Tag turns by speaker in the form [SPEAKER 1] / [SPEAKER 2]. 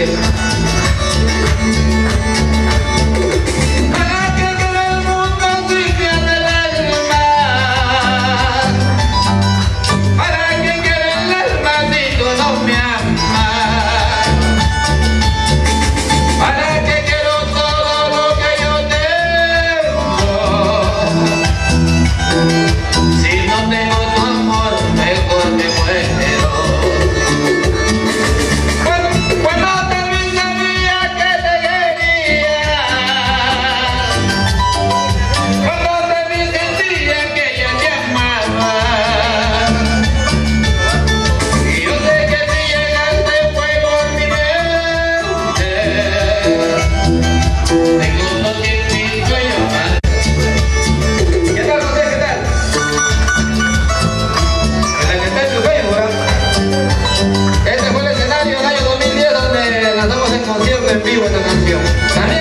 [SPEAKER 1] Yeah. canción en vivo esta canción.